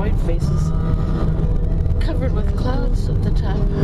white faces covered with clouds at the top.